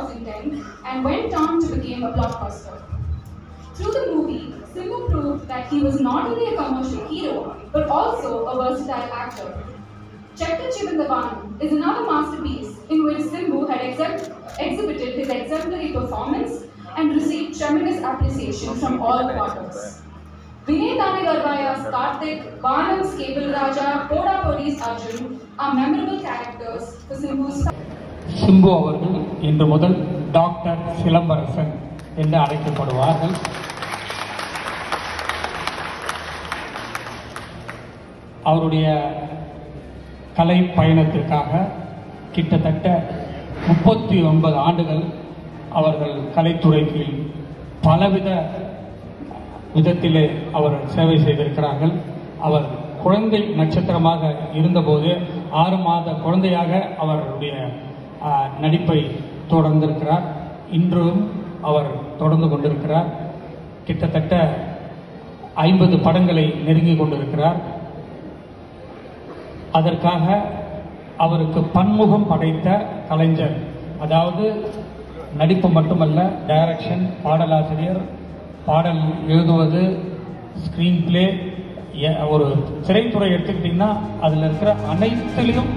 and went on to become a blockbuster. Through the movie, Simbu proved that he was not only a commercial hero, but also a versatile actor. Chetta Chivandavan is another masterpiece in which Simbu had exhib- exhibited his exemplary performance and received tremendous appreciation from all quarters. Vinay Dani Garvaya's Karthik, Banam's Cable Raja, Koda Podi's Arjun are memorable characters for Simbu's Simbu அவர்கள் இன்று முதல் doctor Silambarasan என்று அழைக்கப்படுவார்கள். அவருடைய கலை பயணத்திற்காக கிட்டத்தட்ட முப்பத்தி ஒன்பது ஆண்டுகள் அவர்கள் கலைத்துறைக்கு பலவித விதத்திலே அவர் சேவை செய்திருக்கிறார்கள். அவர் குழந்தை நட்சத்திரமாக இருந்தபோது ஆறு மாத குழந்தையாக அவருடைய நடிப்பை தொடர்ந்திருக்கிறார். இன்றும் அவர் தொடர்ந்து கொண்டிருக்கிறார். கிட்டத்தட்ட ஐம்பது படங்களை நெருங்கி கொண்டிருக்கிறார். அதற்காக அவருக்கு பன்முகம் படைத்த கலைஞர் அதாவது நடிப்பு மட்டுமல்ல டைரக்ஷன் பாடலாசிரியர் பாடல் எழுதுவது ஸ்கிரீன் பிளே ஒரு திரைத்துறை எடுத்துக்கிட்டிங்கன்னா அதில் இருக்கிற அனைத்திலையும்